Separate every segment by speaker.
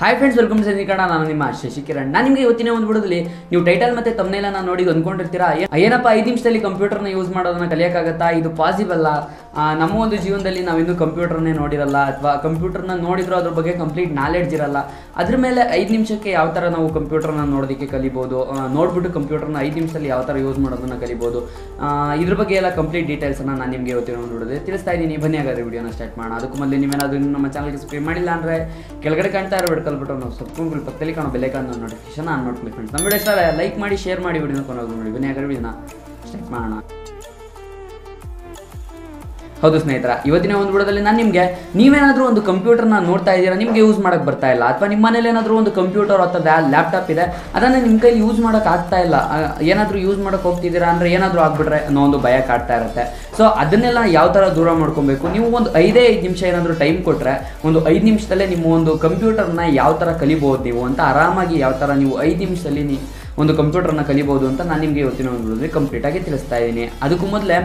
Speaker 1: Hi friends welcome to ಸಂಧಿಕರಣ ನಾನು ನಿಮ್ಮ ಶಶಿಕಿರಣ್. ನಾನು ನಿಮಗೆ ಇವತ್ತಿನ ಒಂದು ಬಿಡೋದಲ್ಲಿ ನೀವು ಟೈಟಲ್ ಮತ್ತೆ ತಮ್ಮನೆಲ್ಲ ನೋಡಿ ಅಂದ್ಕೊಂಡಿರ್ತೀರಾ ಏನಪ್ಪ, ಐದು ನಿಮಿಷದಲ್ಲಿ ಕಂಪ್ಯೂಟರ್ನ ಯೂಸ್ ಮಾಡೋದನ್ನ ಕಲಿಯೋಕ್ಕಾಗತ್ತಾ? ಇದು ಪಾಸಿಬಲ್ ನಮ್ಮ ಒಂದು ಜೀವನದಲ್ಲಿ ನಾವಿನ್ನೂ ಕಂಪ್ಯೂಟರ್ನೇ ನೋಡಿರಲ್ಲ, ಅಥವಾ ಕಂಪ್ಯೂಟರ್ನ ನೋಡಿದ್ರು ಅದ್ರ ಬಗ್ಗೆ ಕಂಪ್ಲೀಟ್ ನಾಲೆಡ್ಜ್ ಇರಲ್ಲ. ಅದ್ರ ಮೇಲೆ ಐದು ನಿಮಿಷಕ್ಕೆ ಯಾವ ಥರ ನಾವು ಕಂಪ್ಯೂಟರ್ನ ನೋಡೋದಕ್ಕೆ ಕಲಿಬೋದು? ನೋಡ್ಬಿಟ್ಟು ಕಂಪ್ಯೂಟರ್ನ ಐದು ನಿಮಿಷದಲ್ಲಿ ಯಾವ ಥರ ಯೂಸ್ ಮಾಡೋದನ್ನ ಕಲಿಬೋದು? ಇದ್ರ ಬಗ್ಗೆ ಎಲ್ಲ ಕಂಪ್ಲೀಟ್ ಡೀಟೇಲ್ಸನ್ನು ನಾನು ನಿಮಗೆ ಇವತ್ತಿನ ಒಂದು ವಿಡಿಯೋದಲ್ಲಿ ತಿಳಿಸ್ತಾ ಇದ್ದೀನಿ. ಬನ್ನಿ ಹಾಗಾದ್ರೆ ವಿಡಿಯೋನ ಸ್ಟಾರ್ಟ್ ಮಾಡೋಣ. ಅದಕ್ಕೂ ಮೊದಲು ನೀವೇನಾದರೂ ನಮ್ಮ ಚಾನಲ್ಗೆ ಸಬ್ಸ್ಕ್ರೈಬ್ ಮಾಡಿಲ್ಲ ಅಂದರೆ ಕೆಳಗಡೆ ಕಾಣ್ತಾ ಇರೋ ಬೆಡ್ ಕಲ್ಬಿಟ್ಟು ನಾವು ಸಬ್ಸ್ಕ್ರೈಬ್ ಪಕ್ಕದಲ್ಲಿ ಕಾಣೋ ಬೆಲೆಕಾನ್ ನೋಟಿಫಿಕೇಶನ್ ಆನ್ ಮಾಡ್ಕೊಳ್ಳಿ ಫ್ರೆಂಡ್ಸ್ ನಮ್ಮ ವಿಡಿಯೋ ಇಷ್ಟ ಲೈಕ್ ಮಾಡಿ ಶೇರ್ ಮಾಡಿ ವಿಡಿಯೋನ ಬನ್ನಿ, ಹಾಗಾದ್ರೆ ವಿಡಿಯೋನ ಸ್ಟಾರ್ಟ್ ಮಾಡೋಣ. ಹೌದು ಸ್ನೇಹಿತರ, ಇವತ್ತಿನ ಒಂದು ವಿಡಿಯೋದಲ್ಲಿ ನಾನು ನಿಮಗೆ ನೀವೇನಾದರೂ ಒಂದು ಕಂಪ್ಯೂಟರ್ನ ನೋಡ್ತಾ ಇದ್ದೀರಾ, ನಿಮಗೆ ಯೂಸ್ ಮಾಡೋಕ್ಕೆ ಬರ್ತಾ ಇಲ್ಲ, ಅಥವಾ ನಿಮ್ಮ ಮನೇಲಿ ಏನಾದರೂ ಒಂದು ಕಂಪ್ಯೂಟರ್ ಅಥವಾ ಲ್ಯಾಪ್ಟಾಪ್ ಇದೆ, ಅದನ್ನು ನಿಮ್ಮ ಕೈಲಿ ಯೂಸ್ ಮಾಡೋಕೆ ಆಗ್ತಾ ಇಲ್ಲ ಏನಾದರೂ ಯೂಸ್ ಮಾಡೋಕೆ ಹೋಗ್ತಿದ್ದೀರಾ ಅಂದರೆ ಏನಾದರೂ ಆಗ್ಬಿಟ್ರೆ ಅನ್ನೋ ಒಂದು ಭಯ ಕಾಡ್ತಾ ಇರುತ್ತೆ. ಸೊ ಅದನ್ನೆಲ್ಲ ಯಾವ ಥರ ದೂರ ಮಾಡ್ಕೊಬೇಕು? ನೀವು ಒಂದು ಐದೇ ಐದು ನಿಮಿಷ ಏನಾದರೂ ಟೈಮ್ ಕೊಟ್ಟರೆ ಒಂದು ಐದು ನಿಮಿಷದಲ್ಲೇ ನಿಮ್ಮ ಒಂದು ಕಂಪ್ಯೂಟರ್ನ ಯಾವ ಥರ ಕಲಿಬೋದು ನೀವು ಅಂತ ಆರಾಮಾಗಿ ಯಾವ ಥರ ನೀವು ಐದು ನಿಮಿಷದಲ್ಲಿ ನೀವು ಒಂದು ಕಂಪ್ಯೂಟರ್ನ ಕಲಿಬಹುದು ಅಂತ ನಾನು ನಿಮಗೆ ಇವತ್ತಿನ ಒಂದು ಕಂಪ್ಲೀಟ್ ಆಗಿ ತಿಳಿಸ್ತಾ ಇದ್ದೀನಿ ಅದಕ್ಕೂ ಮೊದಲೇ,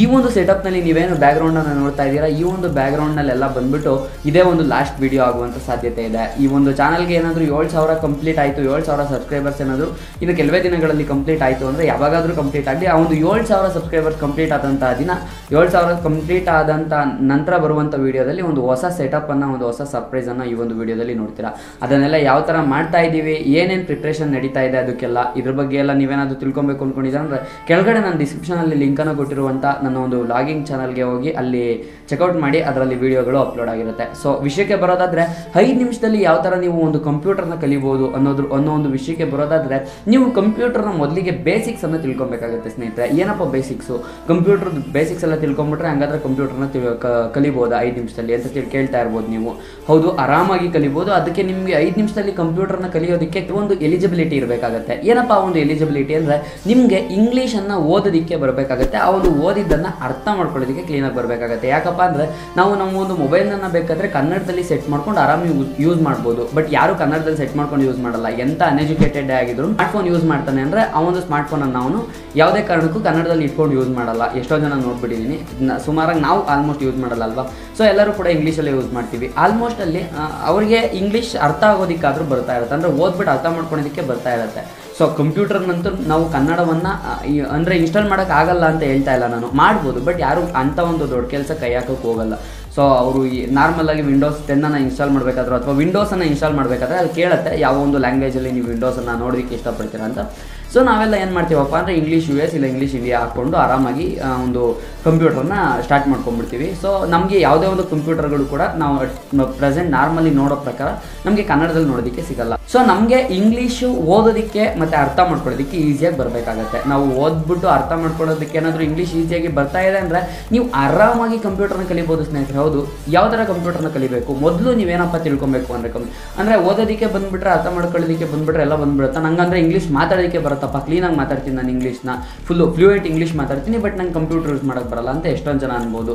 Speaker 1: ಈ ಒಂದು ಸೆಟಪ್ನಲ್ಲಿ ನೀವೇನು ಬ್ಯಾಕ್ಗ್ರೌಂಡನ್ನು ನೋಡ್ತಾ ಇದ್ದೀರಾ? ಈ ಒಂದು ಬ್ಯಾಕ್ಗ್ರೌಂಡ್ನಲ್ಲೆಲ್ಲ ಬಂದ್ಬಿಟ್ಟು ಇದೇ ಒಂದು ಲಾಸ್ಟ್ ವಿಡಿಯೋ ಆಗುವಂಥ ಸಾಧ್ಯತೆ ಇದೆ. ಈ ಒಂದು ಚಾನಲ್ಗೆ ಏನಾದರೂ ಏಳು ಸಾವಿರ ಕಂಪ್ಲೀಟ್ ಆಯಿತು, ಏಳು ಸಾವಿರ ಸಬ್ಸ್ಕ್ರೈಬರ್ಸ್ ಏನಾದರೂ ಇನ್ನು ಕೆಲವೇ ದಿನಗಳಲ್ಲಿ ಕಂಪ್ಲೀಟ್ ಆಯಿತು ಅಂದರೆ ಯಾವಾಗಾದರೂ ಕಂಪ್ಲೀಟ್ ಆಗಲಿ ಆ ಒಂದು ಏಳು ಸಾವಿರ ಸಬ್ಸ್ಕ್ರೈಬರ್ಸ್ ಕಂಪ್ಲೀಟ್ ಆದಂಥ ದಿನ, ಏಳು ಸಾವಿರ ಕಂಪ್ಲೀಟ್ ಆದಂಥ ನಂತರ ಬರುವಂಥ ವಿಡಿಯೋದಲ್ಲಿ ಒಂದು ಹೊಸ ಸೆಟಪ್ಪನ್ನು ಒಂದು ಹೊಸ ಸರ್ಪ್ರೈಸನ್ನು ಈ ಒಂದು ವಿಡಿಯೋದಲ್ಲಿ ನೋಡ್ತೀರಾ. ಅದನ್ನೆಲ್ಲ ಯಾವ ಥರ ಮಾಡ್ತಾ ಇದ್ದೀವಿ, ಏನೇನು ಪ್ರಿಪ್ರೇಷನ್ ನಡೀತಾ ಇದೆ, ಅದಕ್ಕೆಲ್ಲ ಇದ್ರ ಬಗ್ಗೆ ಎಲ್ಲ ನೀವೇನಾದರೂ ತಿಳ್ಕೊಬೇಕು ಅಂದ್ಕೊಂಡಿದ್ರೆ ಅಂದರೆ ಕೆಳಗಡೆ ನಾನು ಡಿಸ್ಕ್ರಿಪ್ಷನಲ್ಲಿ ಲಿಂಕನ್ನು ಕೊಟ್ಟಿರುವಂಥ ನನ್ನ ಒಂದು ಲಾಗಿಂಗ್ ಚಾನಲ್ಗೆ ಹೋಗಿ ಅಲ್ಲಿ ಚೆಕ್ಔಟ್ ಮಾಡಿ ಅದರಲ್ಲಿ ವಿಡಿಯೋಗಳು ಅಪ್ಲೋಡ್ ಆಗಿರುತ್ತೆ. ಸೊ ವಿಷಯಕ್ಕೆ ಬರೋದಾದರೆ ಐದು ನಿಮಿಷದಲ್ಲಿ ಯಾವ ಥರ ನೀವು ಒಂದು ಕಂಪ್ಯೂಟರ್ನ ಕಲಿಬೋದು ಅನ್ನೋದ್ರ ಅನ್ನೋ ಒಂದು ವಿಷಯಕ್ಕೆ ಬರೋದಾದರೆ ನೀವು ಕಂಪ್ಯೂಟರ್ನ ಮೊದಲಿಗೆ ಬೇಸಿಕ್ಸ್ ಅನ್ನು ತಿಳ್ಕೊಬೇಕಾಗುತ್ತೆ ಸ್ನೇಹಿತರೆ. ಏನಪ್ಪ ಬೇಸಿಕ್ಸು ಕಂಪ್ಯೂಟರ್ ಬೇಸಿಕ್ಸ್ ಎಲ್ಲ ತಿಳ್ಕೊಂಬಿಟ್ರೆ ಹಂಗಾದ್ರೆ ಕಂಪ್ಯೂಟರ್ನ ಕಲಿಬೋದು ಐದು ನಿಮಿಷದಲ್ಲಿ ಅಂತ ತಿಳ್ ಕೇಳ್ತಾ ಇರ್ಬೋದು ನೀವು. ಹೌದು, ಆರಾಮಾಗಿ ಕಲಿಬೋದು. ಅದಕ್ಕೆ ನಿಮಗೆ ಐದು ನಿಮಿಷದಲ್ಲಿ ಕಂಪ್ಯೂಟರ್ನ ಕಲಿಯೋದಕ್ಕೆ ಒಂದು ಎಲಿಜಿಬಿಲಿಟಿ ಇರಬೇಕಾಗತ್ತೆ. ಏನಪ್ಪ ಒಂದು ಎಲಿಜಿಬಿಲಿಟಿ ಅಂದರೆ ನಿಮಗೆ ಇಂಗ್ಲೀಷನ್ನು ಓದೋದಕ್ಕೆ ಬರಬೇಕಾಗತ್ತೆ ಆ ಒಂದು ಓದಿದ್ದನ್ನು ಅರ್ಥ ಮಾಡ್ಕೊಳ್ಳೋದಕ್ಕೆ ಕ್ಲೀನಾಗಿ ಬರಬೇಕಾಗತ್ತೆ. ಯಾಕಪ್ಪ ಅಂದರೆ ನಾವು ನಮ್ಮ ಒಂದು ಮೊಬೈಲನ್ನು ಬೇಕಾದರೆ ಕನ್ನಡದಲ್ಲಿ ಸೆಟ್ ಮಾಡ್ಕೊಂಡು ಆರಾಮ್ ಯೂಸ್ ಮಾಡ್ಬೋದು. ಬಟ್ ಯಾರು ಕನ್ನಡದಲ್ಲಿ ಸೆಟ್ ಮಾಡ್ಕೊಂಡು ಯೂಸ್ ಮಾಡಲ್ಲ. ಎಂಥ ಅನ್ಎಜುಕೇಟೆಡ್ ಆಗಿದ್ರು ಸ್ಮಾರ್ಟ್ಫೋನ್ ಯೂಸ್ ಮಾಡ್ತಾನೆ ಅಂದರೆ ಆ ಒಂದು ಸ್ಮಾರ್ಟ್ಫೋನನ್ನು ಅವನು ಯಾವುದೇ ಕಾರಣಕ್ಕೂ ಕನ್ನಡದಲ್ಲಿ ಇಟ್ಕೊಂಡು ಯೂಸ್ ಮಾಡಲ್ಲ. ಎಷ್ಟೋ ಜನ ನೋಡ್ಬಿಟ್ಟಿದ್ದೀನಿ ಸುಮಾರಾಗಿ ನಾವು ಆಲ್ಮೋಸ್ಟ್ ಯೂಸ್ ಮಾಡಲ್ಲ ಅಲ್ವಾ? ಸೊ ಎಲ್ಲರೂ ಕೂಡ ಇಂಗ್ಲೀಷಲ್ಲೇ ಯೂಸ್ ಮಾಡ್ತೀವಿ. ಆಲ್ಮೋಸ್ಟ್ ಅಲ್ಲಿ ಅವ್ರಿಗೆ ಇಂಗ್ಲೀಷ್ ಅರ್ಥ ಆಗೋದಿಕ್ಕಾದರೂ ಬರ್ತಾ ಇರುತ್ತೆ. ಅಂದರೆ ಓದ್ಬಿಟ್ಟು ಅರ್ಥ ಮಾಡ್ಕೊಳೋದಕ್ಕೆ ಬರ್ತಾ ಇರುತ್ತೆ. ಸೊ ಕಂಪ್ಯೂಟರ್ನಂತೂ ನಾವು ಕನ್ನಡವನ್ನು ಅಂದರೆ ಇನ್ಸ್ಟಾಲ್ ಮಾಡೋಕೆ ಆಗಲ್ಲ ಅಂತ ಹೇಳ್ತಾ ಇಲ್ಲ ನಾನು. ಮಾಡ್ಬೋದು ಬಟ್ ಯಾರು ಅಂಥ ಒಂದು ದೊಡ್ಡ ಕೆಲಸ ಕೈ ಹಾಕೋಕೆ ಹೋಗಲ್ಲ. ಸೊ ಅವರು ಈ ನಾರ್ಮಲ್ ಆಗಿ ವಿಂಡೋಸ್ ಟೆನ್ನನ್ನು ಇನ್ಸ್ಟಾಲ್ ಮಾಡಬೇಕಾದ್ರೂ ಅಥವಾ ವಿಂಡೋಸನ್ನು ಇನ್ಸ್ಟಾಲ್ ಮಾಡಬೇಕಾದ್ರೆ ಅದು ಕೇಳುತ್ತೆ, ಯಾವ ಒಂದು ಲ್ಯಾಂಗ್ವೇಜಲ್ಲಿ ನೀವು ವಿಂಡೋಸನ್ನು ನೋಡೋದಕ್ಕೆ ಇಷ್ಟಪಡ್ತೀರಾ ಅಂತ. ಸೊ ನಾವೆಲ್ಲ ಏನು ಮಾಡ್ತೀವಪ್ಪ ಅಂದರೆ ಇಂಗ್ಲೀಷ್ ಯು ಎಸ್ ಇಲ್ಲ ಇಂಗ್ಲೀಷ್ ಇಂಡಿಯಾ ಹಾಕ್ಕೊಂಡು ಆರಾಮಾಗಿ ಒಂದು ಕಂಪ್ಯೂಟರ್ನ ಸ್ಟಾರ್ಟ್ ಮಾಡ್ಕೊಂಡ್ಬಿಡ್ತೀವಿ. ಸೊ ನಮಗೆ ಯಾವುದೇ ಒಂದು ಕಂಪ್ಯೂಟರ್ಗಳು ಕೂಡ ನಾವು ಪ್ರೆಸೆಂಟ್ ನಾರ್ಮಲಿ ನೋಡೋ ಪ್ರಕಾರ ನಮಗೆ ಕನ್ನಡದಲ್ಲಿ ನೋಡೋದಕ್ಕೆ ಸಿಗಲ್ಲ. ಸೊ ನಮಗೆ ಇಂಗ್ಲೀಷು ಓದೋದಕ್ಕೆ ಮತ್ತು ಅರ್ಥ ಮಾಡ್ಕೊಳ್ಳೋದಕ್ಕೆ ಈಸಿಯಾಗಿ ಬರಬೇಕಾಗತ್ತೆ. ನಾವು ಓದ್ಬಿಟ್ಟು ಅರ್ಥ ಮಾಡ್ಕೊಳ್ಳೋದಕ್ಕೆ ಏನಾದರೂ ಇಂಗ್ಲೀಷ್ ಈಸಿಯಾಗಿ ಬರ್ತಾ ಇದೆ ಅಂದರೆ ನೀವು ಆರಾಮಾಗಿ ಕಂಪ್ಯೂಟರ್ನ ಕಲಿಬೋದು ಸ್ನೇಹಿತರೆ. ಹೌದು, ಯಾವ ಥರ ಕಂಪ್ಯೂಟರ್ನ ಕಲಿಬೇಕು? ಮೊದಲು ನೀವೇನಪ್ಪ ತಿಳ್ಕೊಬೇಕು ಅಂದರೆ ಕಮ್ಮಿ ಅಂದರೆ ಓದೋದಕ್ಕೆ ಬಂದ್ಬಿಟ್ರೆ, ಅರ್ಥ ಮಾಡ್ಕೊಳ್ಳೋದಕ್ಕೆ ಬಂದ್ಬಿಟ್ರೆ ಎಲ್ಲ ಬಂದ್ಬಿಡುತ್ತೆ? ಅಂದರೆ ಇಂಗ್ಲೀಷ್ ಮಾತಾಡೋದಕ್ಕೆ ಬರುತ್ತಪ್ಪ ಕ್ಲೀನಾಗಿ ಮಾತಾಡ್ತೀನಿ, ನಾನು ಇಂಗ್ಲೀಷ್ನ ಫುಲ್ಲು ಫ್ಲೂಯೆಂಟ್ ಇಂಗ್ಲೀಷ್ ಮಾತಾಡ್ತೀನಿ ಬಟ್ ನಂಗೆ ಕಂಪ್ಯೂಟರ್ ಯೂಸ್ ಮಾಡೋಕ್ಕೆ ಬರಲ್ಲ ಅಂತ ಎಷ್ಟೊಂದು ಜನ ಅನ್ಬೋದು.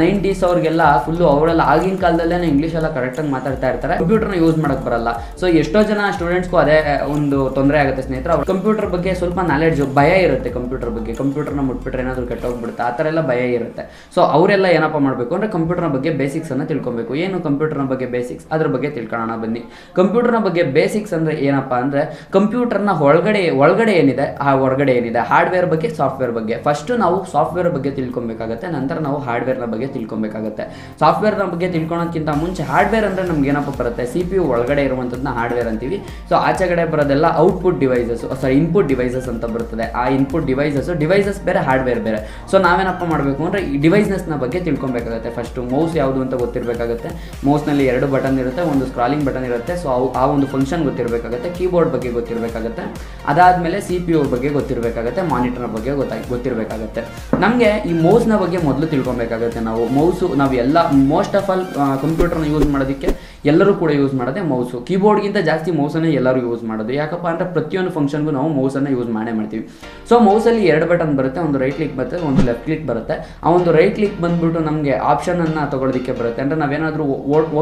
Speaker 1: ನೈಂಟೀಸ್ ಅವ್ರಿಗೆಲ್ಲ ಫುಲ್ಲು ಅವರೆಲ್ಲ ಆಗಿನ ಕಾಲದಲ್ಲೇ ಇಂಗ್ಲೀಷ್ ಎಲ್ಲ ಕರೆಕ್ಟಾಗಿ ಮಾತಾಡ್ತಾ ಇರ್ತಾರೆ ಕಂಪ್ಯೂಟರ್ನ ಯೂಸ್ ಮಾಡೋಕ್ಕೆ ಬರಲ್ಲ. ಸೊ ಎಷ್ಟೋ ಜನ ಸ್ಟೂಡೆಂಟ್ಸ್ಗೂ ಅದೇ ಒಂದು ತೊಂದರೆ ಆಗುತ್ತೆ ಸ್ನೇಹಿತರೆ, ಅವ್ರು ಕಂಪ್ಯೂಟರ್ ಬಗ್ಗೆ ಸ್ವಲ್ಪ ನಾಲೆಡ್ಜ್ ಭಯ ಇರುತ್ತೆ ಕಂಪ್ಯೂಟರ್ ಬಗ್ಗೆ. ಕಂಪ್ಯೂಟರ್ನ ಮುಟ್ಬಿಟ್ರೆ ಏನಾದರೂ ಕೆಟ್ಟೋಗ್ಬಿಡುತ್ತೆ, ಆ ಥರ ಎಲ್ಲ ಭಯ ಇರುತ್ತೆ. ಸೊ ಅವರೆಲ್ಲ ಏನಪ್ಪ ಮಾಡಬೇಕು ಅಂದರೆ ಕಂಪ್ಯೂಟರ್ನ ಬಗ್ಗೆ ಬೇಸಿಕ್ಸ್ ಅನ್ನು ತಿಳ್ಕೊಬೇಕು. ಏನು ಕಂಪ್ಯೂಟರ್ನ ಬಗ್ಗೆ ಬೇಸಿಕ್ಸ್ ಅದ್ರ ಬಗ್ಗೆ ತಿಳ್ಕೊಳ್ಳೋಣ ಬನ್ನಿ. ಕಂಪ್ಯೂಟರ್ನ ಬಗ್ಗೆ ಬೇಸಿಕ್ಸ್ ಅಂದರೆ ಏನಪ್ಪ ಅಂದರೆ ಕಂಪ್ಯೂಟರ್ನ ಒಳಗಡೆ ಒಳಗಡೆ ಏನಿದೆ, ಆ ಹೊರಗಡೆ ಏನಿದೆ ಹಾರ್ಡ್ವೇರ್ ಬಗ್ಗೆ ಸಾಫ್ಟ್ವೇರ್ ಬಗ್ಗೆ. ಫಸ್ಟ್ ನಾವು ಸಾಫ್ಟ್ವೇರ್ ಬಗ್ಗೆ ತಿಳ್ಕೊಬೇಕಾಗತ್ತೆ, ನಂತರ ನಾವು ಹಾರ್ಡ್ವೇರ್ನ ಬಗ್ಗೆ ತಿಳ್ಕೊಬೇಕಾಗತ್ತೆ. ಸಾಫ್ಟ್ವೇರ್ನ ಬಗ್ಗೆ ತಿಳ್ಕೊಳೋಕ್ಕಿಂತ ಮುಂಚೆ ಹಾರ್ಡ್ವೇರ್ ಅಂದರೆ ನಮ್ಗೆ ಏನಪ್ಪ ಬರುತ್ತೆ? ಸಿ ಪಿ ಯು ಒಳಗಡೆ ಇರುವಂಥದ್ದನ್ನ ಹಾರ್ಡ್ವೇರ್ ಅಂತೀವಿ. ಸೊ ಆಚೆಗಡೆ ಬರೋದೆಲ್ಲ output devices sorry input devices ಅಂತ ಬರ್ತದೆ. ಆ ಇನ್ಪುಟ್ ಡಿವೈಸಸ್ ಡಿವೈಸಸ್ ಬೇರೆ ಹಾರ್ಡ್ವೇರ್ ಬೇರೆ. ಸೊ ನಾವೇನಪ್ಪ ಮಾಡಬೇಕು ಅಂದರೆ ಈ ಡಿವೈಸಸ್ನ ಬಗ್ಗೆ ತಿಳ್ಕೊಬೇಕಾಗುತ್ತೆ ಫಸ್ಟು ಮೌಸ್ ಯಾವುದು ಅಂತ ಗೊತ್ತಿರಬೇಕಾಗುತ್ತೆ. ಮೌಸ್ನಲ್ಲಿ ಎರಡು ಬಟನ್ ಇರುತ್ತೆ, ಒಂದು ಸ್ಕ್ರಾಲಿಂಗ್ ಬಟನ್ ಇರುತ್ತೆ. ಸೊ ಆ ಒಂದು ಫಂಕ್ಷನ್ ಗೊತ್ತಿರಬೇಕಾಗುತ್ತೆ ಕೀಬೋರ್ಡ್ ಬಗ್ಗೆ ಗೊತ್ತಿರಬೇಕಾಗುತ್ತೆ. ಅದಾದಮೇಲೆ ಸಿ ಪಿ ಯು ಬಗ್ಗೆ ಗೊತ್ತಿರಬೇಕಾಗುತ್ತೆ ಮಾನಿಟರ್ನ ಬಗ್ಗೆ ಗೊತ್ತಾಗ, ಗೊತ್ತಿರಬೇಕಾಗುತ್ತೆ. ನಮಗೆ ಈ ಮೌಸ್ನ ಬಗ್ಗೆ ಮೊದಲು ತಿಳ್ಕೊಬೇಕಾಗುತ್ತೆ ನಾವು. ಮೌಸು ನಾವು ಎಲ್ಲ ಮೋಸ್ಟ್ ಆಫ್ ಆಲ್ ಕಂಪ್ಯೂಟರ್ನ ಯೂಸ್ ಮಾಡೋದಕ್ಕೆ ಎಲ್ಲರೂ ಕೂಡ ಯೂಸ್ ಮಾಡೋದೇ ಮೌಸು ಕೀಬೋರ್ಡ್ಗಿಂತ ಜಾಸ್ತಿ ಮೌಸನ್ನೇ ಎಲ್ಲರೂ ಯೂಸ್ ಮಾಡೋದು. ಯಾಕಪ್ಪ ಅಂದರೆ ಪ್ರತಿಯೊಂದು ಫಂಕ್ಷನ್ಗೂ ನಾವು ಮೌಸನ್ನು ಯೂಸ್ ಮಾಡೇ ಮಾಡ್ತೀವಿ. ಸೊ ಮೌಸಲ್ಲಿ ಎರಡು ಬಟನ್ ಬರುತ್ತೆ, ಒಂದು ರೈಟ್ ಕ್ಲಿಕ್ ಬರುತ್ತೆ ಒಂದು ಲೆಫ್ಟ್ ಕ್ಲಿಕ್ ಬರುತ್ತೆ. ಆ ಒಂದು ರೈಟ್ ಕ್ಲಿಕ್ ಬಂದ್ಬಿಟ್ಟು ನಮಗೆ ಆಪ್ಷನನ್ನು ತೊಗೊಳೋದಕ್ಕೆ ಬರುತ್ತೆ. ಅಂದರೆ ನಾವೇನಾದರೂ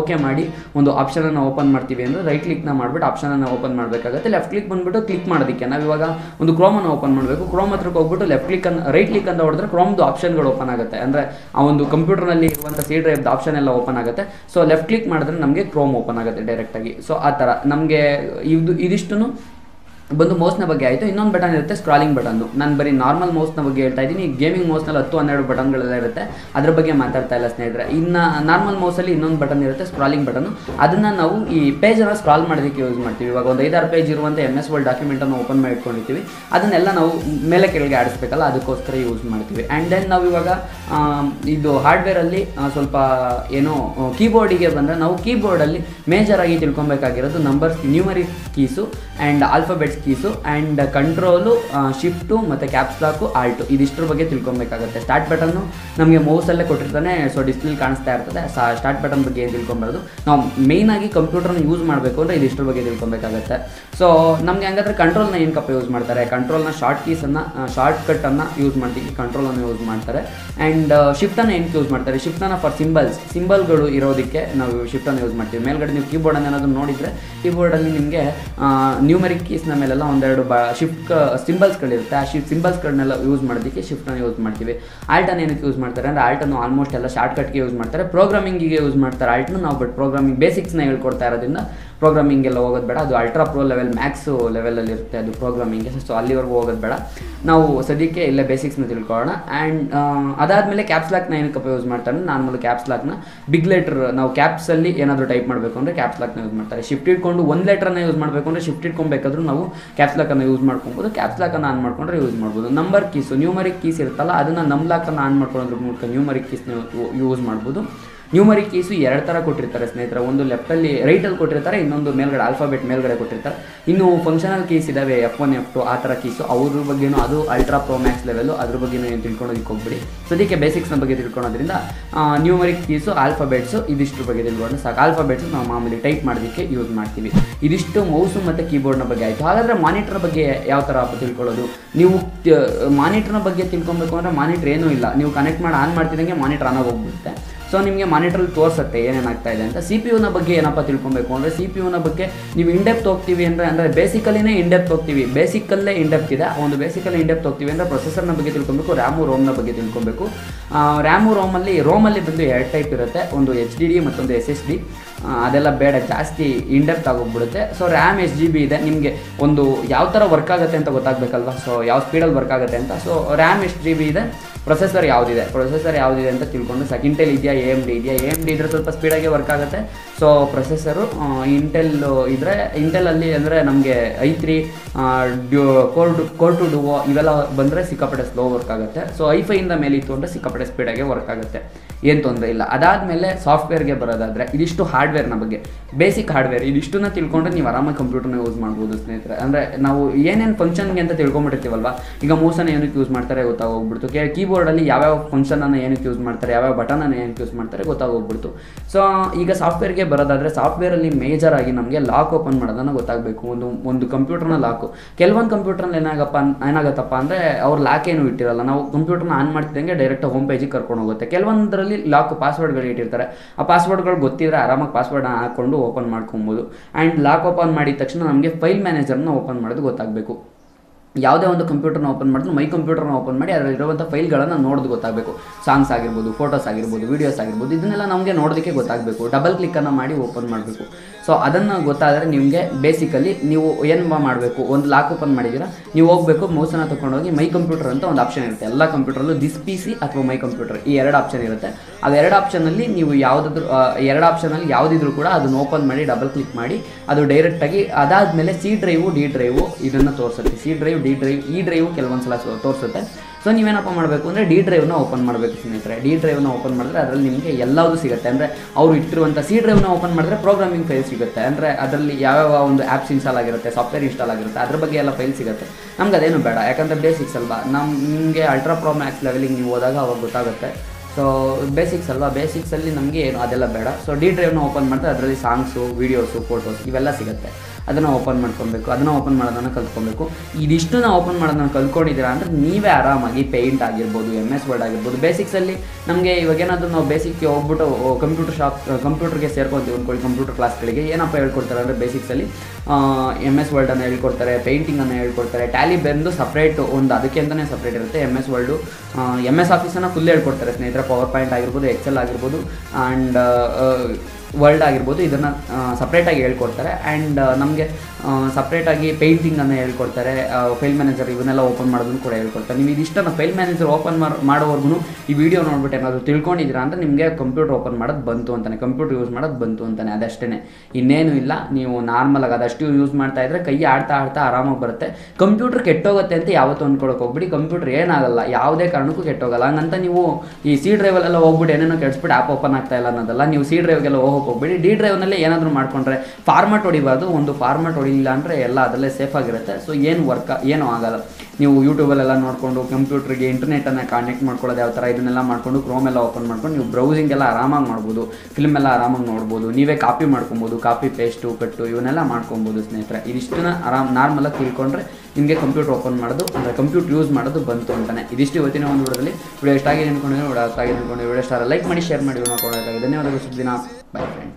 Speaker 1: ಓಕೆ ಮಾಡಿ ಒಂದು ಆಪ್ಷನನ್ನು ಓಪನ್ ಮಾಡ್ತೀವಿ ಅಂದರೆ ರೈಟ್ ಕ್ಲಿಕ್ನ ಮಾಡಿಬಿಟ್ಟು ಆಪ್ಷನನ್ನು ಓಪನ್ ಮಾಡಬೇಕಾಗುತ್ತೆ. ಲೆಫ್ಟ್ ಕ್ಲಿಕ್ ಬಂದ್ಬಿಟ್ಟು ಕ್ಲಿಕ್ ಮಾಡೋದಕ್ಕೆ. ನಾವು ಇವಾಗ ಒಂದು ಕ್ರೋಮನ್ನು ಓಪನ್ ಮಾಡಬೇಕು. ಕ್ರೋಮ್ ಹತ್ರಕ್ಕೆ ಹೋಗ್ಬಿಟ್ಟು ಲೆಫ್ಟ್ ಕ್ಲಿಕ್ ಅಂತ ರೈಟ್ ಕ್ಲಿಕ್ ಅಂತ ಹೊಡೆದ್ರೆ ಕ್ರೋಮ್ದು ಆಪ್ಷನ್ಗಳು ಓಪನ್ ಆಗುತ್ತೆ. ಅಂದರೆ ಆ ಒಂದು ಕಂಪ್ಯೂಟರ್ನಲ್ಲಿ ಇರುವಂಥ ಸಿ ಡ್ರೈವ್ದು ಆಪ್ಷನ್ ಎಲ್ಲ ಓಪನ್ ಆಗುತ್ತೆ. ಸೊ ಲೆಫ್ಟ್ ಕ್ಲಿಕ್ ಮಾಡಿದ್ರೆ ನಮಗೆ ಕ್ರೋಮ್ ಓಪನ್ ಆಗುತ್ತೆ ಡೈರೆಕ್ಟಾಗಿ ಸೊ ಆ ಥರ ನಮಗೆ ಇದು ಇದಿಷ್ಟು ಬಂದು ಮೌಸ್ನ ಬಗ್ಗೆ ಆಯಿತು. ಇನ್ನೊಂದು ಬಟನ್ ಇರುತ್ತೆ ಸ್ಕ್ರಾಲಿಂಗ್ ಬಟನ್ದು ನಾನು ಬರೀ ನಾರ್ಮಲ್ ಮೌಸ್ನ ಬಗ್ಗೆ ಹೇಳ್ತಾ ಇದ್ದೀನಿ. ಗೇಮಿಂಗ್ ಮೌಸ್ನಲ್ಲಿ ಹತ್ತು ಹನ್ನೆರಡು ಬಟನ್ಗಳೆಲ್ಲ ಇರುತ್ತೆ. ಅದ್ರ ಬಗ್ಗೆ ಮಾತಾಡ್ತಾ ಇಲ್ಲ ಸ್ನೇಹಿತರೆ. ಇನ್ನು ನಾರ್ಮಲ್ ಮೌಸಲ್ಲಿ ಇನ್ನೊಂದು ಬಟನ್ ಇರುತ್ತೆ ಸ್ಕ್ರಾಲಿಂಗ್ ಬಟನ್ ಅದನ್ನು ನಾವು ಈ ಪೇಜನ್ನು ಸ್ಕ್ರಾಲ್ ಮಾಡೋದಕ್ಕೆ ಯೂಸ್ ಮಾಡ್ತೀವಿ. ಇವಾಗ ಒಂದು ಐದಾರು ಪೇಜ್ ಇರುವಂಥ ಎಂ ಎಸ್ ವರ್ಡ್ ಡಾಕ್ಯುಮೆಂಟನ್ನು ಓಪನ್ ಮಾಡಿ ಇಟ್ಕೊಂಡಿರ್ತೀವಿ ಅದನ್ನೆಲ್ಲ ನಾವು ಮೇಲೆ ಕೆಳಗೆ ಆಡಿಸ್ಬೇಕಲ್ಲ, ಅದಕ್ಕೋಸ್ಕರ ಯೂಸ್ ಮಾಡ್ತೀವಿ. ಆ್ಯಂಡ್ ದೆನ್ ನಾವು ಇವಾಗ ಇದು ಹಾರ್ಡ್ವೇರಲ್ಲಿ ಸ್ವಲ್ಪ ಏನೋ ಕೀಬೋರ್ಡಿಗೆ ಬಂದರೆ ನಾವು ಕೀಬೋರ್ಡಲ್ಲಿ ಮೇಜರಾಗಿ ತಿಳ್ಕೊಬೇಕಾಗಿರೋದು numbers numeric keys and alphabets keys and control shift ಮತ್ತು ಕ್ಯಾಪ್ಸ್ ಲಾಕು, ಆಲ್ಟು. ಇದಿಷ್ಟ್ರ ಬಗ್ಗೆ ತಿಳ್ಕೊಬೇಕಾಗುತ್ತೆ. ಸ್ಟಾರ್ಟ್ ಬಟನ್ನು ನಮಗೆ ಮೌಸಲ್ಲೇ ಕೊಟ್ಟಿರ್ತಾನೆ, ಸೊ ಡಿಸ್ಪ್ಲೇ ಕಾಣಿಸ್ತಾ ಇರ್ತದೆ. ಸ್ಟಾರ್ಟ್ ಬಟನ್ ಬಗ್ಗೆ ತಿಳ್ಕೊಂಬರೋದು. ನಾವು ಮೇಯ್ನಾಗಿ ಕಂಪ್ಯೂಟರ್ನ ಯೂಸ್ ಮಾಡಬೇಕು ಅಂದರೆ ಇದಿಷ್ಟ್ರ ಬಗ್ಗೆ ತಿಳ್ಕೊಬೇಕಾಗುತ್ತೆ. ಸೊ, ನಮಗೆ ಹಂಗಾದ್ರೆ ಕಂಟ್ರೋಲ್ನ ಏನಕ್ಕಪ್ಪ ಯೂಸ್ ಮಾಡ್ತಾರೆ? ಕಂಟ್ರೋಲ್ನ ಶಾರ್ಟ್ ಕೀಸನ್ನು ಶಾರ್ಟ್ ಕಟ್ಟನ್ನು ಯೂಸ್ ಮಾಡ್ತೀವಿ. ಕಂಟ್ರೋಲನ್ನು ಯೂಸ್ ಮಾಡ್ತಾರೆ. ಆ್ಯಂಡ್ ಶಿಫ್ಟನ್ನು ಏನಕ್ಕೆ ಯೂಸ್ ಮಾಡ್ತಾರೆ? ಶಿಫ್ಟನ್ನು ಫಾರ್ ಸಿಂಬಲ್ಸ್ ಸಿಂಬಲ್ಗಳು ಇರೋದಕ್ಕೆ ನಾವು ಶಿಫ್ಟನ್ನು ಯೂಸ್ ಮಾಡ್ತೀವಿ. ಮೇಲ್ಗಡೆ ನೀವು ಕೀಬೋರ್ಡನ್ನು ಏನಾದರೂ ನೋಡಿದರೆ ಕೀಬೋರ್ಡಲ್ಲಿ ನಿಮಗೆ ನ್ಯೂಮರಿಕ್ ಕೀಸ್ನ ಮೇಲೆಲ್ಲ ಒಂದೆರಡು ಬ ಶಿಫ್ಟ್ ಸಿಂಬಲ್ಸ್ಗಳಿರುತ್ತೆ ಆ ಶಿಫ್ಟ್ ಸಿಂಬಲ್ಸ್ಗಳನ್ನೆಲ್ಲ ಯೂಸ್ ಮಾಡೋದಕ್ಕೆ ಶಿಫ್ಟನ್ನು ಯೂಸ್ ಮಾಡ್ತೀವಿ. ಆಲ್ಟನ್ನು ಏನಕ್ಕೆ ಯೂಸ್ ಮಾಡ್ತಾರೆ ಅಂದರೆ ಆಲ್ಟನ್ನು ಆಲ್ಮೋಸ್ಟ್ ಎಲ್ಲ ಶಾರ್ಟ್ಕಟ್ಗೆ ಯೂಸ್ ಮಾಡ್ತಾರೆ. ಪ್ರೋಗ್ರಾಮಿಂಗಿಗೆ ಯೂಸ್ ಮಾಡ್ತಾರೆ. ಆಲ್ಟನ್ನು ನಾವು ಬಟ್ ಪ್ರೋಗ್ರಾಮಿಂಗ್ ಬೇಸಿಕ್ಸ್ನ ಹೇಳ್ಕೊಡ್ತಾ ಇರೋದ್ರಿಂದ ಪ್ರೋಗ್ರಾಮಿಂಗ್ ಎಲ್ಲ ಹೋಗೋದು ಬೇಡ. ಅದು ಅಲ್ಟ್ರಾ ಪ್ರೋ ಲೆವೆಲ್ ಮ್ಯಾಕ್ಸು ಲೆವೆಲಲ್ಲಿ ಇರುತ್ತೆ ಅದು ಪ್ರೋಗ್ರಾಮಿಂಗ್ ಸೊ ಅಲ್ಲಿವರೆಗೂ ಹೋಗೋದು ಬೇಡ. ನಾವು ಸದ್ಯಕ್ಕೆ ಇಲ್ಲ ಬೇಸಿಕ್ಸ್ನ ತಿಳ್ಕೊಳ್ಳೋಣ. ಆ್ಯಂಡ್ ಅದಾದಮೇಲೆ ಕ್ಯಾಪ್ಸ್ ಏನಕ್ಕೆ ಏನಕ್ಕಪ್ಪ ಯೂಸ್ ಮಾಡ್ತಾರೆ ನಾರ್ಮಲ್ ಕ್ಯಾಪ್ಸ್ ಲಾಕ್ನ ಬಿಗ್ ಲೆಟರ್ ನಾವು ಕ್ಯಾಪ್ಸಲ್ಲಿ ಏನಾದರೂ ಟೈಪ್ ಮಾಡಬೇಕು ಅಂದರೆ ಕ್ಯಾಪ್ಸ್ ಲಾಕ್ನ ಯೂಸ್ ಮಾಡ್ತಾರೆ. ಶಿಫ್ಟ್ ಇಟ್ಕೊಂಡು ಒಂದು ಲೆಟ್ರನ್ನ ಯೂಸ್ ಮಾಡಬೇಕು ಅಂದರೆ ಶಿಫ್ಟ್ ಇಟ್ಕೊಬೇಕಾದ್ರೂ ನಾವು ಕ್ಯಾಪ್ಸ್ ಲಾಕನ್ನು ಯೂಸ್ ಮಾಡ್ಕೊಬೋದು. ಕ್ಯಾಪ್ಸ್ ಲಾಕನ್ನು ಆನ್ ಮಾಡ್ಕೊಂಡ್ರೆ ಯೂಸ್ ಮಾಡ್ಬೋದು. ನಂಬರ್ ಕೀಸು ನ್ಯೂಮರಿಕ್ ಕೀಸ್ ಇರುತ್ತಲ್ಲ, ಅದನ್ನು ನಮ್ಮ ಲಾಕನ್ನು ಆನ್ ಮಾಡ್ಕೊಳ್ಳೋದ್ರ ಮೂಲಕ ನ್ಯೂಮರಿಕ್ ಕೀಸ್ನ ಯೂಸ್ ಮಾಡ್ಬೋದು. ನ್ಯೂಮರಿಕ್ ಕೀಸು ಎರಡು ಥರ ಕೊಟ್ಟಿರ್ತಾರೆ ಸ್ನೇಹಿತರೆ. ಒಂದು ಲೆಫ್ಟಲ್ಲಿ ರೈಟಲ್ಲಿ ಕೊಟ್ಟಿರ್ತಾರೆ, ಇನ್ನೊಂದು ಮೇಲ್ಗಡೆ ಆಲ್ಫಾಬೆಟ್ ಮೇಲ್ಗಡೆ ಕೊಟ್ಟಿರ್ತಾರೆ. ಇನ್ನು ಫಂಕ್ಷನಲ್ ಕೀಸ್ ಇದಾವೆ ಎಫ್ ಒನ್ ಎಫ್ ಟು ಆ ಥರ ಕೀಸು ಅವ್ರ ಬಗ್ಗೆನೂ ಅದು ಅಲ್ಟ್ರಾ ಪ್ರೋ ಮ್ಯಾಕ್ಸ್ ಲೆವೆಲ್ಲು ಅದ್ರ ಬಗ್ಗೆನೂ ಏನು ತಿಳ್ಕೊಳೋದಕ್ಕೆ ಹೋಗ್ಬಿಡಿ. ಸದ್ಯಕ್ಕೆ ಬೇಸಿಕ್ಸ್ನ ಬಗ್ಗೆ ತಿಳ್ಕೊಳೋದ್ರಿಂದ ನ್ಯೂಮರಿಕ್ ಕೀಸು ಆಲ್ಫಾಬೆಟ್ಸು ಇದಿಷ್ಟು ಬಗ್ಗೆ ತಿಳ್ಕೊಂಡು ಸಾಕು. ಆಲ್ಫಾಬೆಟ್ಸ್ ನಾವು ಮಾಮೂಲಿ ಟೈಪ್ ಮಾಡೋದಕ್ಕೆ ಯೂಸ್ ಮಾಡ್ತೀವಿ. ಇದಿಷ್ಟು ಮೌಸು ಮತ್ತು ಕೀಬೋರ್ಡ್ನ ಬಗ್ಗೆ ಆಯಿತು. ಹಾಗಾದರೆ ಮಾನಿಟರ್ ಬಗ್ಗೆ ಯಾವ ಥರ ತಿಳ್ಕೊಳ್ಳೋದು? ನೀವು ಮಾನಿಟರ್ನ ಬಗ್ಗೆ ತಿಳ್ಕೊಬೇಕು ಅಂದರೆ ಮಾನಿಟರ್ ಏನೂ ಇಲ್ಲ. ನೀವು ಕನೆಕ್ಟ್ ಮಾಡಿ ಆನ್ ಮಾಡ್ತಿದ್ದಂಗೆ ಮಾನಿಟರ್ ಆನ್ ಹೋಗ್ಬಿಡುತ್ತೆ. ಸೊ ನಿಮಗೆ ಮಾನಿಟ್ರಲ್ಲಿ ತೋರಿಸುತ್ತೆ ಏನೇನಾಗ್ತಾ ಇದೆ ಅಂತ. ಸಿ ಪಿ ಯುನ ಬಗ್ಗೆ ಏನಪ್ಪ ತಿಳ್ಕೊಬೇಕು ಅಂದರೆ ಸಿ ಪಿ ಯುನ ಬಗ್ಗೆ ನೀವು ಇಂಡೆಪ್ತ್ ಹೋಗ್ತೀವಿ ಅಂದರೆ ಅಂದರೆ ಬೇಸಿಕಲಿನೇ ಇಂಡೆಪ್ತ್ ಹೋಗ್ತೀವಿ. ಬೇಸಿಕಲ್ಲೇ ಇಂಡೆಪ್ತ್ ಇದೆ. ಒಂದು ಬೇಸಿಕಲ್ಲಿ ಇಂಡೆಪ್ತ್ ಹೋಗ್ತೀವಿ ಅಂದರೆ ಪ್ರೊಸೆಸರ್ನ ಬಗ್ಗೆ ತಿಳ್ಕೊಬೇಕು ರ್ಯಾಮು ರೋಮ್ನ ಬಗ್ಗೆ ತಿಳ್ಕೊಬೇಕು. ರ್ಯಾಮು ರೋಮಲ್ಲಿ ರೋಮಲ್ಲಿ ಬಂದು ಎರಡು ಟೈಪ್ ಇರುತ್ತೆ. ಒಂದು ಎಚ್ ಡಿ ಡಿ ಮತ್ತೊಂದು ಎಸ್ ಎಸ್ ಡಿ ಅದೆಲ್ಲ ಬೇಡ, ಜಾಸ್ತಿ ಇಂಡೆಪ್ತ್ ಆಗೋಗ್ಬಿಡುತ್ತೆ. So RAM S G B ಇದೆ. ನಿಮಗೆ ಒಂದು ಯಾವ ಥರ ವರ್ಕ್ ಆಗುತ್ತೆ ಅಂತ ಗೊತ್ತಾಗಬೇಕಲ್ವಾ? ಸೊ ಯಾವ ಸ್ಪೀಡಲ್ಲಿ ವರ್ಕ್ ಆಗುತ್ತೆ ಅಂತ. ಸೊ ರ್ಯಾಮ್ ಎಷ್ಟು ಜಿ ಬಿ ಇದೆ. ಪ್ರೊಸೆಸರ್ ಯಾವುದಿದೆ? ಪ್ರೊಸೆಸರ್ ಯಾವುದಿದೆ ಅಂತ ತಿಳ್ಕೊಂಡು ಸೆಕೆಂಡ್ ಟೈಲ್ ಇದೆಯಾ ಎ ಎಂ ಡಿ ಇದೆಯಾ ಎ ಎಂ ಡಿ ಇದ್ರೆ ಸ್ವಲ್ಪ ಸ್ಪೀಡಾಗಿ ವರ್ಕ್ ಆಗುತ್ತೆ. ಸೊ ಪ್ರೊಸೆಸರು ಇಂಟೆಲ್ ಇದ್ದರೆ ಇಂಟೆಲಲ್ಲಿ ಅಂದರೆ ನಮಗೆ I three dual core duo core two duo ಇವೆಲ್ಲ ಬಂದರೆ ಸಿಕ್ಕಾಪಟ್ಟೆ ಸ್ಲೋ ವರ್ಕ್ ಆಗುತ್ತೆ. ಸೊ ಐ ಫೈಯಿಂದ ಮೇಲೆ ಇತ್ತು ಅಂದರೆ ಸಿಕ್ಕಾಪಟ್ಟೆ ಸ್ಪೀಡಾಗಿ ವರ್ಕ್ ಆಗುತ್ತೆ. ಏನು ತೊಂದರೆ ಇಲ್ಲ. ಅದಾದಮೇಲೆ ಸಾಫ್ಟ್ವೇರ್ಗೆ ಬರೋದಾದರೆ, ಇದಿಷ್ಟು ಹಾರ್ಡ್ವೇರ್ನ ಬಗ್ಗೆ. ಬೇಸಿಕ್ ಹಾರ್ಡ್ವೇರ್ ಇದಿಷ್ಟನ್ನ ತಿಳ್ಕೊಂಡ್ರೆ ನೀವು ಆರಾಮಾಗಿ ಕಂಪ್ಯೂಟರ್ನ ಯೂಸ್ ಮಾಡ್ಬೋದು ಸ್ನೇಹಿತರೆ. ಅಂದರೆ ನಾವು ಏನೇನು ಫಂಕ್ಷನ್ಗೆ ಅಂತ ತಿಳ್ಕೊಂಬಿಟ್ಟಿರ್ತೀವಲ್ವ ಈಗ ಮೋಸನ ಏನಕ್ಕೆ ಯೂಸ್ ಮಾಡ್ತಾರೆ ಗೊತ್ತಾಗೋಗ್ಬಿಡ್ತು. ಕೀಬೋರ್ಡಲ್ಲಿ ಯಾವ್ಯಾವ ಫಂಕ್ಷನನ್ನು ಏನಕ್ಕೆ ಯೂಸ್ ಮಾಡ್ತಾರೆ, ಯಾವ್ಯಾವ ಬಟನನ್ನು ಏನಕ್ಕೆ ಯೂಸ್ ಮಾಡ್ತಾರೆ ಗೊತ್ತಾಗೋಗ್ಬಿಡ್ತು. ಸೊ ಈಗ ಸಾಫ್ಟ್ವೇರ್ಗೆ ಬರೋದಾದರೆ ಸಾಫ್ಟ್ವೇರಲ್ಲಿ ಮೇಜರ್ ಆಗಿ ನಮಗೆ ಲಾಕ್ ಓಪನ್ ಮಾಡೋದನ್ನು ಗೊತ್ತಾಗಬೇಕು. ಒಂದು ಒಂದು ಕಂಪ್ಯೂಟರ್ನ ಲಾಕು ಕೆಲವೊಂದು ಕಂಪ್ಯೂಟರ್ನಲ್ಲಿ ಏನಾಗಪ್ಪ ಏನಾಗುತ್ತಪ್ಪ ಅಂದರೆ ಅವ್ರು ಲಾಕ್ ಏನು ಇಟ್ಟಿರಲ್ಲ. ನಾವು ಕಂಪ್ಯೂಟರ್ನ ಆನ್ ಮಾಡ್ತಿದ್ದಂಗೆ ಡೈರೆಕ್ಟ್ ಹೋಮ್ ಪೇಜಿಗೆ ಕರ್ಕೊಂಡು ಹೋಗುತ್ತೆ. ಕೆಲವೊಂದರಲ್ಲಿ ಲಾಕ್ ಪಾಸ್ವರ್ಡ್ಗಳು ಇಟ್ಟಿರ್ತಾರೆ. ಆ ಪಾಸ್ವರ್ಡ್ಗಳು ಗೊತ್ತಿದ್ರೆ ಆರಾಮಾಗಿ ಪಾಸ್ವರ್ಡ್ ಹಾಕ್ಕೊಂಡು ಓಪನ್ ಮಾಡ್ಕೊಬೋದು. ಆ್ಯಂಡ್ ಲಾಕ್ ಓಪನ್ ಮಾಡಿದ ತಕ್ಷಣ ನಮಗೆ ಫೈಲ್ ಮ್ಯಾನೇಜರ್ನ ಓಪನ್ ಮಾಡೋದು ಗೊತ್ತಾಗಬೇಕು. ಯಾವುದೇ ಒಂದು ಕಂಪ್ಯೂಟರ್ನ ಓಪನ್ ಮಾಡಿದ್ರು ಮೈ ಕಂಪ್ಯೂಟರ್ನ ಓಪನ್ ಮಾಡಿ ಅದರಲ್ಲಿರುವಂಥ ಫೈಲ್ಗಳನ್ನು ನೋಡೋದು ಗೊತ್ತಾಗಬೇಕು. ಸಾಂಗ್ಸ್ ಆಗಿರ್ಬೋದು, ಫೋಟೋಸ್ ಆಗಿರ್ಬೋದು ವೀಡಿಯೋಸ್ ಆಗಿರ್ಬೋದು, ಇದನ್ನೆಲ್ಲ ನಮಗೆ ನೋಡೋದಕ್ಕೆ ಗೊತ್ತಾಗಬೇಕು. ಡಬಲ್ ಕ್ಲಿಕ್ಕನ್ನು ಮಾಡಿ ಓಪನ್ ಮಾಡಬೇಕು. ಸೊ ಅದನ್ನು ಗೊತ್ತಾದರೆ ನಿಮಗೆ ಬೇಸಿಕಲಿ ನೀವು ಏನು ಮಾಡಬೇಕು? ಒಂದು ಲಾಕ್ ಓಪನ್ ಮಾಡಿದ್ದೀರಾ? ನೀವು ಹೋಗಬೇಕು ಮೌಸನ್ನು ತೊಗೊಂಡೋಗಿ ಮೈ ಕಂಪ್ಯೂಟರ್ ಅಂತ ಒಂದು ಆಪ್ಷನ್ ಇರುತ್ತೆ. ಎಲ್ಲ ಕಂಪ್ಯೂಟರಲ್ಲೂ ದಿಸ್ ಪಿ ಸಿ ಅಥವಾ ಮೈ ಕಂಪ್ಯೂಟರ್ ಈ ಎರಡು ಆಪ್ಷನ್ ಇರುತ್ತೆ. ಆ ಎರಡು ಆಪ್ಷನಲ್ಲಿ ನೀವು ಯಾವುದಾದ್ರೂ ಎರಡು ಆಪ್ಷನಲ್ಲಿ ಯಾವುದಿದ್ರೂ ಕೂಡ ಅದನ್ನು ಓಪನ್ ಮಾಡಿ ಡಬಲ್ ಕ್ಲಿಕ್ ಮಾಡಿ, ಅದು ಡೈರೆಕ್ಟಾಗಿ ಅದಾದಮೇಲೆ ಸಿ ಡ್ರೈವು ಡಿ ಡ್ರೈವು ಇದನ್ನು ತೋರಿಸುತ್ತೆ. ಸಿ ಡ್ರೈವ್ ಡಿ ಡ್ರೈವ್ ಈ ಡ್ರೈವು ಕೆಲವೊಂದು ಸಲ ತೋರಿಸುತ್ತೆ. ಸೊ ನೀವೇನಪ್ಪ ಮಾಡಬೇಕು ಅಂದರೆ ಡಿ ಡ್ರೈವ್ನ ಓಪನ್ ಮಾಡಬೇಕು ಸ್ನೇಹಿತರೆ. ಡಿ ಡ್ರೈವ್ನ ಓಪನ್ ಮಾಡಿದ್ರೆ ಅದರಲ್ಲಿ ನಿಮಗೆ ಎಲ್ಲವೂ ಸಿಗುತ್ತೆ. ಅಂದರೆ ಅವರು ಇಟ್ಟಿರುವಂಥ ಸಿ ಡ್ರೈವ್ನ ಓಪನ್ ಮಾಡಿದ್ರೆ ಪ್ರೋಗ್ರಾಮಿಂಗ್ ಫೈಲ್ ಸಿಗುತ್ತೆ. ಅಂದರೆ ಅದರಲ್ಲಿ ಯಾವ್ಯಾವ ಒಂದು ಆ್ಯಪ್ಸ್ ಇನ್ಸ್ಟಾಲ್ ಆಗಿರುತ್ತೆ ಸಾಫ್ಟ್ವೇರ್ ಇನ್ಸ್ಟಾಲ್ ಆಗಿರುತ್ತೆ, ಅದ್ರ ಬಗ್ಗೆ ಎಲ್ಲ ಫೈಲ್ ಸಿಗುತ್ತೆ. ನಮ್ಗೆ ಅದೇನು ಬೇಡ. ಯಾಕಂದರೆ ಬೇಸಿಕ್ಸ್ ಅಲ್ವಾ? ನಮಗೆ ಅಲ್ಟ್ರಾ ಪ್ರೋ ಮ್ಯಾಕ್ಸ್ ಲೆವೆಲಿಗೆ ನೀವು ಹೋದಾಗ ಅವಾಗ ಗೊತ್ತಾಗುತ್ತೆ. ಸೊ ಬೇಸಿಕ್ಸ್ ಅಲ್ವಾ? ಬೇಸಿಕ್ಸಲ್ಲಿ ನಮಗೆ ಏನು ಅದೆಲ್ಲ ಬೇಡ. ಸೊ ಡಿ ಡ್ರೈವ್ನ ಓಪನ್ ಮಾಡಿದ್ರೆ ಅದರಲ್ಲಿ ಸಾಂಗ್ಸು ವೀಡಿಯೋಸು ಫೋಟೋಸ್ ಇವೆಲ್ಲ ಸಿಗುತ್ತೆ. ಅದನ್ನು ಓಪನ್ ಮಾಡ್ಕೊಬೇಕು, ಅದನ್ನು ಓಪನ್ ಮಾಡೋದನ್ನು ಕಲ್ತ್ಕೊಬೇಕು. ಇದಿಷ್ಟು ನಾವು ಓಪನ್ ಮಾಡೋದನ್ನು ಕಲ್ತ್ಕೊಂಡಿದ್ದೀರಾ ಅಂದರೆ ನೀವೇ ಆರಾಮಾಗಿ ಪೇಂಟ್ ಆಗಿರ್ಬೋದು ಎಂ ಎಸ್ ವರ್ಡ್ ಆಗಿರ್ಬೋದು ಬೇಸಿಕ್ಸಲ್ಲಿ ನಮಗೆ ಇವಾಗ ಏನಾದರೂ ನಾವು ಬೇಸಿಕ್ಗೆ ಹೋಗ್ಬಿಟ್ಟು ಕಂಪ್ಯೂಟರ್ ಶಾಪ್ ಕಂಪ್ಯೂಟರ್ಗೆ ಸೇರ್ಕೊಂತೀವಿ ಅಂದ್ಕೊಳ್ಳಿ ಕಂಪ್ಯೂಟರ್ ಕ್ಲಾಸ್ಗಳಿಗೆ ಏನಪ್ಪ ಹೇಳ್ಕೊಡ್ತಾರೆ ಅಂದರೆ ಬೇಸಿಕ್ಸಲ್ಲಿ ಎಂ ಎಸ್ ವರ್ಡನ್ನು ಹೇಳ್ಕೊಡ್ತಾರೆ ಪೇಂಟಿಂಗನ್ನು ಹೇಳ್ಕೊಡ್ತಾರೆ ಟ್ಯಾಲಿ ಬಂದು ಸಪ್ರೇಟ್ ಒಂದು, ಅದಕ್ಕೆ ಅಂತಲೇ ಸಪ್ರೇಟ್ ಇರುತ್ತೆ. M S world M S ಆಫೀಸನ್ನು full ಹೇಳ್ಕೊಡ್ತಾರೆ. ಸ್ನೇಹಿತರೆ ಪವರ್ ಪಾಯಿಂಟ್ ಆಗಿರ್ಬೋದು ಎಕ್ಸೆಲ್ ಆಗಿರ್ಬೋದು ಆ್ಯಂಡ್ ವರ್ಲ್ಡ್ ಆಗಿರ್ಬೋದು, ಇದನ್ನು ಸಪ್ರೇಟಾಗಿ ಹೇಳ್ಕೊಡ್ತಾರೆ. ಆ್ಯಂಡ್ ನಮಗೆ ಸಪ್ರೇಟಾಗಿ ಪೇಂಟಿಂಗನ್ನು ಹೇಳ್ಕೊಡ್ತಾರೆ. ಫೈಲ್ ಮ್ಯಾನೇಜರ್ ಇವನ್ನೆಲ್ಲ ಓಪನ್ ಮಾಡೋದನ್ನು ಕೂಡ ಹೇಳ್ಕೊಡ್ತಾರೆ. ನೀವು ಇದಿಷ್ಟನ್ನು ಫೈಲ್ ಮ್ಯಾನೇಜರ್ ಓಪನ್ ಮಾಡೋವರೆಗೂ ಈ ವಿಡಿಯೋ ನೋಡ್ಬಿಟ್ಟು ಏನಾದರೂ ತಿಳ್ಕೊಂಡಿದ್ದೀರಾ ಅಂತ ನಿಮಗೆ ಕಂಪ್ಯೂಟರ್ ಓಪನ್ ಮಾಡೋದು ಬಂತು ಅಂತಾನೆ ಕಂಪ್ಯೂಟರ್ ಯೂಸ್ ಮಾಡೋದು ಬಂತು ಅಂತಾನೆ ಅದಷ್ಟೇ ಇನ್ನೇನು ಇಲ್ಲ, ನೀವು ನಾರ್ಮಲಾಗಿ ಅದಷ್ಟು ಯೂಸ್ ಮಾಡ್ತಾ ಇದ್ರೆ ಕೈ ಆಡ್ತಾ ಆಡ್ತಾ ಆರಾಮಾಗಿ ಬರುತ್ತೆ. ಕಂಪ್ಯೂಟರ್ ಕೆಟ್ಟೋಗುತ್ತೆ ಅಂತ ಯಾವತ್ತೂ ಅಂದ್ಕೊಳಕ್ಕೆ ಹೋಗ್ಬಿಡಿ. ಕಂಪ್ಯೂಟರ್ ಏನಾಗಲ್ಲ, ಯಾವುದೇ ಕಾರಣಕ್ಕೂ ಕೆಟ್ಟೋಗಲ್ಲ. ಹಂಗಂತ ನೀವು ಈ ಸಿ ಡ್ರೈವಲ್ಲೆಲ್ಲ ಹೋಗ್ಬಿಟ್ಟು ಏನೇನೋ ಕೆಡಿಸ್ಬಿಟ್ಟು ಆ್ಯಪ್ ಓಪನ್ ಆಗ್ತಾ ಇಲ್ಲ ಅನ್ನೋದಲ್ಲ, ನೀವು ಸಿ ಡ್ರೈವ್ಗೆಲ್ಲ ಹೋಗ್ಬಿಡಿ. ಡಿ ಡ್ರೈವ್ನಲ್ಲೇ ಏನಾದರೂ ಮಾಡ್ಕೊಂಡ್ರೆ ಫಾರ್ಮೆಟ್ ಹೊಡಿಬಾರ್ದು. ಒಂದು ಫಾರ್ಮೆಟ್ ಹೊಡಿಲಿಲ್ಲ ಅಂದರೆ ಎಲ್ಲ ಅದರಲ್ಲೇ ಸೇಫ್ ಆಗಿರುತ್ತೆ. ಸೊ ಏನು ವರ್ಕ್ ಏನೂ ಆಗಲ್ಲ. ನೀವು ಯೂಟ್ಯೂಬಲ್ಲೆಲ್ಲ ನೋಡಿಕೊಂಡು ಕಂಪ್ಯೂಟ್ರಿಗೆ ಇಂಟರ್ನೆಟನ್ನು ಕನೆಕ್ಟ್ ಮಾಡ್ಕೊಳ್ಳೋದು ಯಾವ ಥರ ಇದನ್ನೆಲ್ಲ ಮಾಡಿಕೊಂಡು ಕ್ರೋಮ್ ಎಲ್ಲ ಓಪನ್ ಮಾಡ್ಕೊಂಡು ನೀವು ಬ್ರೌಸಿಂಗ್ ಎಲ್ಲ ಆರಾಮಾಗಿ ಮಾಡ್ಬೋದು. ಫಿಲ್ಮ್ ಎಲ್ಲ ಆರಾಮಾಗಿ ನೋಡ್ಬೋದು. ನೀವೇ ಕಾಪಿ ಮಾಡ್ಕೊಬೋದು. ಕಾಪಿ ಪೇಸ್ಟು ಕಟ್ಟು ಇವನ್ನೆಲ್ಲ ಮಾಡ್ಕೊಬೋದು ಸ್ನೇಹಿತರೆ. ಇದಿಷ್ಟನ್ನ ಆರಾಮ್ ನಾರ್ಮಲಾಗಿ ತಿಳ್ಕೊಂಡ್ರೆ ನಿಮಗೆ ಕಂಪ್ಯೂಟರ್ ಓಪನ್ ಮಾಡೋದು, ಅಂದರೆ ಕಂಪ್ಯೂಟರ್ ಯೂಸ್ ಮಾಡೋದು ಬಂತು ಅಂತಾನೆ. ಇದಿಷ್ಟು ಇವತ್ತಿನ ಒಂದು ವಿಡಿಯೋದಲ್ಲಿ. ವಿಡಿಯೋ ಎಷ್ಟಾಗಿ ಅನ್ಕೊಂಡಿದ್ದೀನಿ ವಿಡಿಯೋ ಅನ್ಕೊಂಡು ವಿಡಿಯೋ ಎಷ್ಟಾರ ಲೈಕ್ ಮಾಡಿ ಶೇರ್ ಮಾಡಿ ನೋಡ್ಕೊಳ್ಳೋದಾಗಿದೆ ಧನ್ಯವಾದಗಳು ಸುದ್ದಿನ ಬೈ ಫ್ರೆಂಡ್